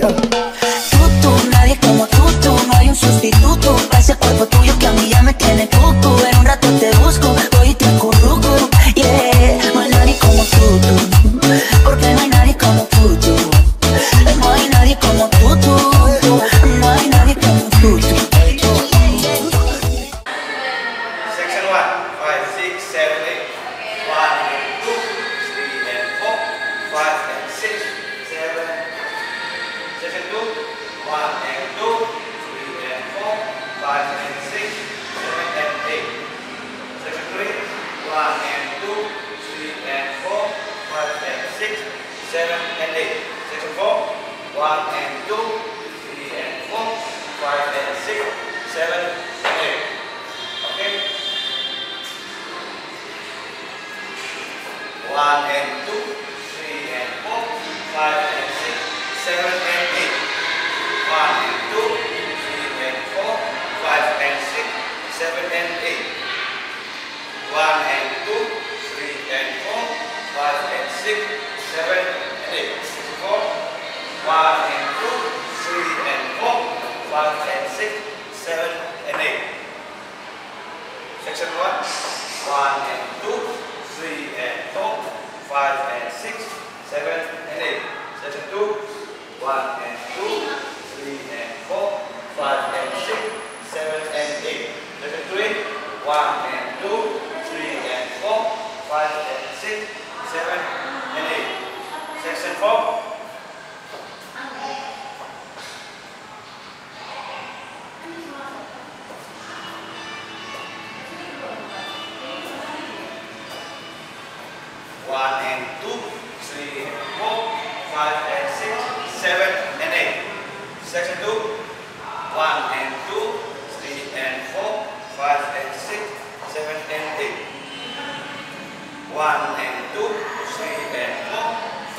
Tú, tú, nadie como tú, tú, no hay un sustituto para ese cuerpo tuyo que a mí ya me tiene cucu. En un rato te busco, hoy te acurruco, yeah. No hay nadie como tú, tú, porque no hay nadie como tú, tú. No hay nadie como tú, tú, no hay nadie como tú, tú. Section 1, 5, 6, 7, 8. Section 2, 1 and 2, 3 and 4, 5 and 6, 7 and 8. Section 3, 1 and 2, 3 and 4, 5 and 6, 7 and 8. Section 4, 1 and 2, 3 and 4, 5 and 6, 7 and 8. Okay? One and two, 6, 7, and 8. 4, 1 and 2, 3 and 4, 1 and 6, 7 and 8. Section 1, 1 and 2, 3 and 4, 5 and 6, 7 and 8. Section 2, 1 and 2, 3 and 4, 5 and 6, 7 and 8. Section 3, 1 and 2, 3 and 4, 5 and 6, 7 one and two, three and four, five and six, seven and eight. Section two. One and two, three and four, five and six, seven and eight. One and two, three and four,